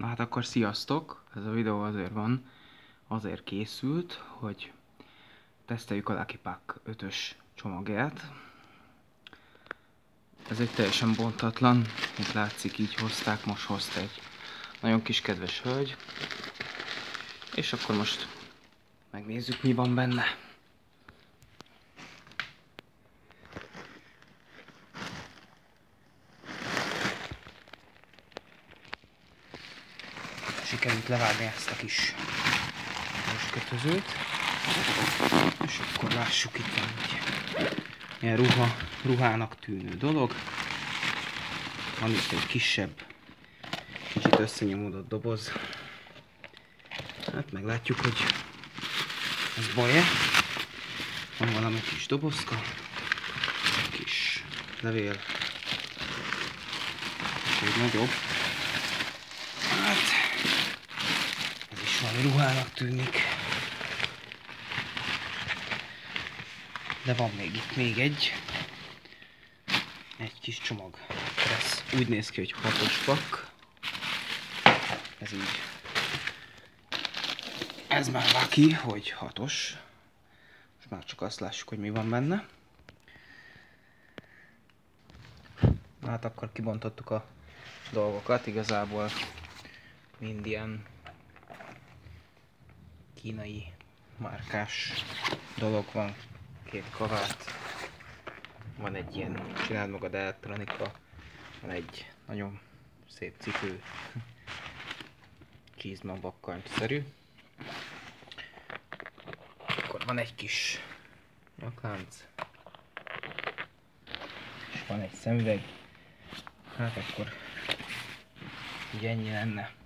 Na hát akkor sziasztok! Ez a videó azért van, azért készült, hogy teszteljük a Lucky Pack 5-ös csomagját. Ez egy teljesen bontatlan, mint látszik így hozták, most hozta egy nagyon kis kedves hölgy. És akkor most megnézzük mi van benne. Sikerült levágni ezt a kis kötözőt. És akkor lássuk itt egy ilyen ruha, ruhának tűnő dolog. Van itt egy kisebb, kicsit összenyomódott doboz. Hát meglátjuk, hogy ez baj-e. Van valami kis dobozka, kis levél, és egy nagyobb. Hát, valami ruhának tűnik. De van még itt még egy. Egy kis csomag. Ez úgy néz ki, hogy hatos pak. Ez így. Ez már vaki, hogy hatos. Most már csak azt lássuk, hogy mi van benne. Hát akkor kibontottuk a dolgokat, igazából mind ilyen kínai márkás dolog van, két kabát, van egy ilyen, csináld magad elektronika, van egy nagyon szép cipő, csizma bakkancs-szerű. Akkor van egy kis nyaklánc, és van egy szemüveg, hát akkor ugye ennyi lenne.